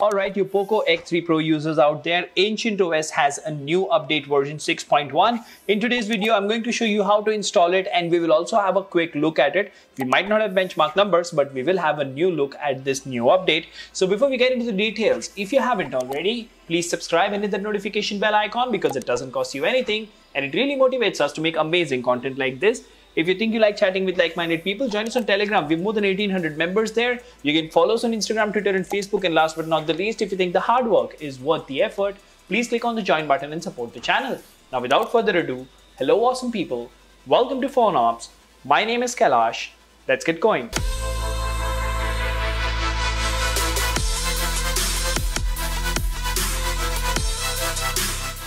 Alright, you POCO X3 Pro users out there, Ancient OS has a new update version 6.1. In today's video, I'm going to show you how to install it and we will also have a quick look at it. We might not have benchmark numbers, but we will have a new look at this new update. So before we get into the details, if you haven't already, please subscribe and hit the notification bell icon because it doesn't cost you anything and it really motivates us to make amazing content like this. If you think you like chatting with like-minded people, join us on Telegram. We have more than 1800 members there. You can follow us on Instagram, Twitter, and Facebook. And last but not the least, if you think the hard work is worth the effort, please click on the join button and support the channel. Now, without further ado, hello awesome people. Welcome to Phone Ops. My name is Kailash. Let's get going.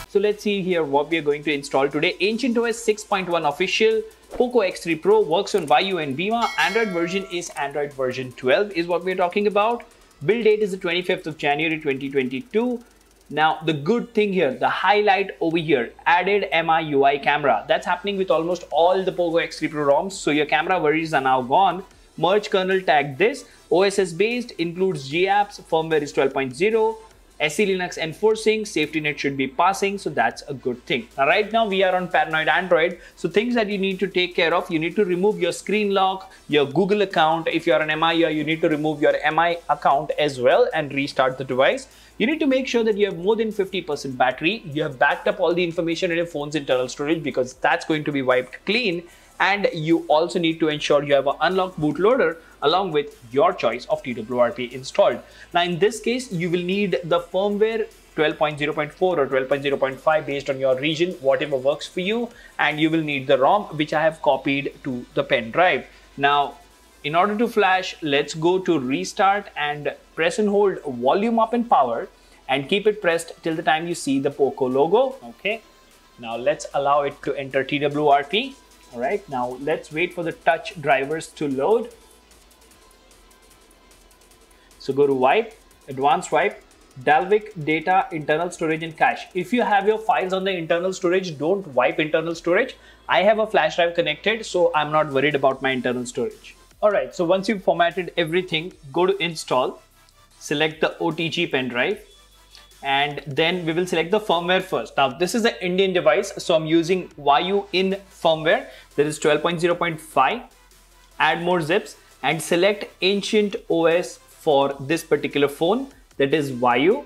So let's see here what we are going to install today. Ancient OS 6.1 official, POCO X3 Pro works on Vayu and Bhima. Android version is Android version 12 is what we're talking about. Build date is the 25th of January 2022. Now, the good thing here, the highlight over here, added MIUI camera. That's happening with almost all the POCO X3 Pro ROMs. So your camera worries are now gone. Merge kernel tag this. OSS based includes GApps, firmware is 12.0. SE Linux enforcing, safety net should be passing, so that's a good thing. Now, right now we are on Paranoid Android, so things that you need to take care of, you need to remove your screen lock, your Google account. If you're an MIUI, you need to remove your MI account as well and restart the device. You need to make sure that you have more than 50% battery. You have backed up all the information in your phone's internal storage because that's going to be wiped clean and you also need to ensure you have an unlocked bootloader along with your choice of TWRP installed. Now in this case, you will need the firmware 12.0.4 or 12.0.5 based on your region, whatever works for you. And you will need the ROM, which I have copied to the pen drive. Now, in order to flash, let's go to restart and press and hold volume up and power and keep it pressed till the time you see the POCO logo. Okay. Now let's allow it to enter TWRP. All right, now let's wait for the touch drivers to load. So go to wipe, advanced wipe, Dalvik data, internal storage and cache. If you have your files on the internal storage, don't wipe internal storage. I have a flash drive connected, so I'm not worried about my internal storage. All right, so once you've formatted everything, go to install, select the OTG pen drive, and then we will select the firmware first. Now this is an Indian device, so I'm using Vayu in firmware. There is 12.0.5. Add more zips and select Ancient OS for this particular phone that is Vayu.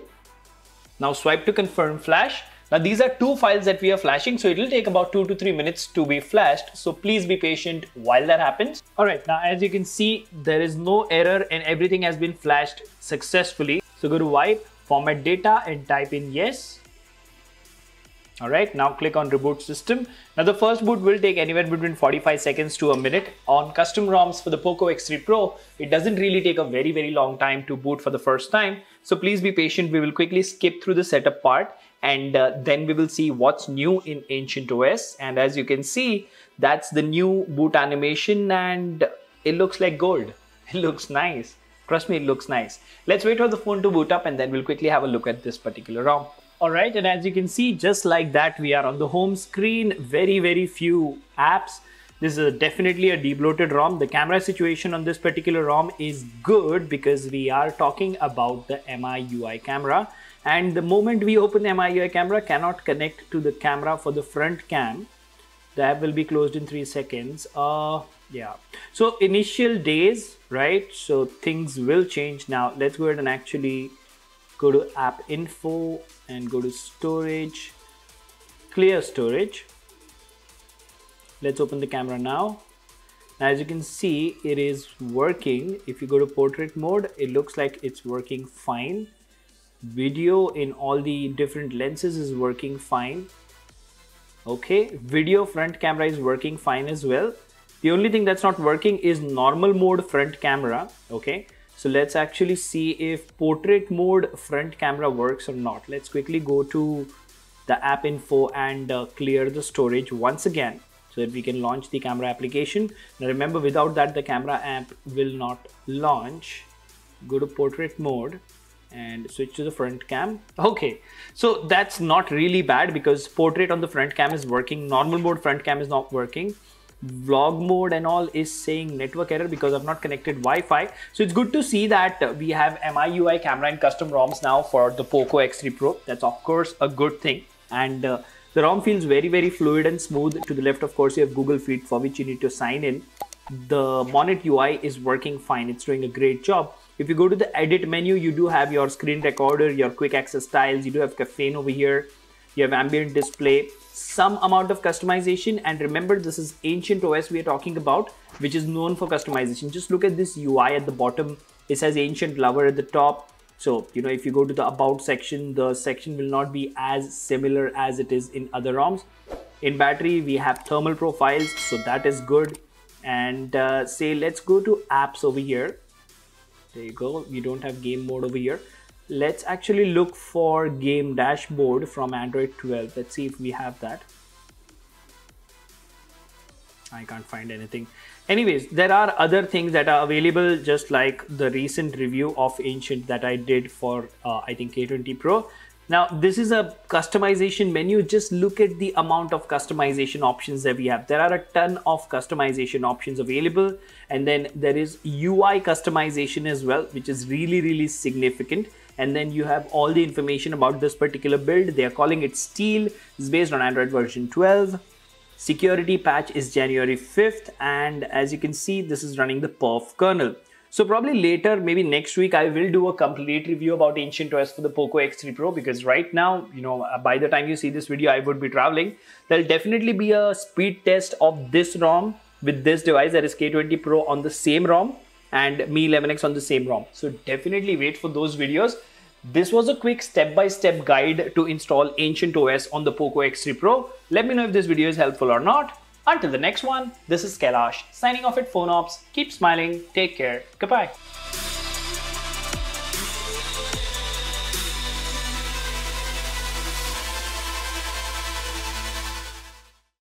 Now swipe to confirm flash. Now these are two files that we are flashing, so it will take about two to three minutes to be flashed. So please be patient while that happens. All right, now as you can see, there is no error and everything has been flashed successfully. So go to wipe, format data and type in yes. All right, now click on reboot system. Now the first boot will take anywhere between 45 seconds to a minute. On custom ROMs for the POCO X3 Pro, it doesn't really take a very, very long time to boot for the first time. So please be patient. We will quickly skip through the setup part and uh, then we will see what's new in Ancient OS. And as you can see, that's the new boot animation and it looks like gold. It looks nice. Trust me, it looks nice. Let's wait for the phone to boot up and then we'll quickly have a look at this particular ROM. Alright, and as you can see, just like that, we are on the home screen. Very, very few apps. This is definitely a debloated ROM. The camera situation on this particular ROM is good because we are talking about the MIUI camera. And the moment we open the MIUI camera, cannot connect to the camera for the front cam. The app will be closed in three seconds. Uh, yeah so initial days right so things will change now let's go ahead and actually go to app info and go to storage clear storage. Let's open the camera now. As you can see it is working. If you go to portrait mode it looks like it's working fine. Video in all the different lenses is working fine. Okay video front camera is working fine as well. The only thing that's not working is normal mode front camera. Okay. So let's actually see if portrait mode front camera works or not. Let's quickly go to the app info and uh, clear the storage once again so that we can launch the camera application. Now remember without that the camera app will not launch. Go to portrait mode and switch to the front cam. Okay, so that's not really bad because portrait on the front cam is working. Normal mode front cam is not working vlog mode and all is saying network error because I've not connected Wi-Fi. So it's good to see that we have MIUI camera and custom ROMs now for the POCO X3 Pro. That's of course a good thing. And uh, the ROM feels very, very fluid and smooth. To the left, of course, you have Google Feed for which you need to sign in. The Monet UI is working fine. It's doing a great job. If you go to the edit menu, you do have your screen recorder, your quick access styles, you do have caffeine over here, you have ambient display, some amount of customization. And remember, this is ancient OS we are talking about, which is known for customization. Just look at this UI at the bottom. It says ancient lover at the top. So, you know, if you go to the about section, the section will not be as similar as it is in other ROMs. In battery, we have thermal profiles, so that is good. And uh, say, let's go to apps over here there you go we don't have game mode over here let's actually look for game dashboard from android 12 let's see if we have that. I can't find anything. Anyways there are other things that are available just like the recent review of ancient that i did for uh, i think k20 pro now, this is a customization menu. Just look at the amount of customization options that we have. There are a ton of customization options available. And then there is UI customization as well, which is really, really significant. And then you have all the information about this particular build. They are calling it Steel. It's based on Android version 12. Security patch is January 5th. And as you can see, this is running the perf kernel. So probably later, maybe next week, I will do a complete review about Ancient OS for the POCO X3 Pro because right now, you know, uh, by the time you see this video, I would be traveling. There'll definitely be a speed test of this ROM with this device that is K20 Pro on the same ROM and Mi 11X on the same ROM. So definitely wait for those videos. This was a quick step-by-step -step guide to install Ancient OS on the POCO X3 Pro. Let me know if this video is helpful or not. Until the next one, this is Kailash signing off at PhoneOps. Keep smiling, take care, goodbye.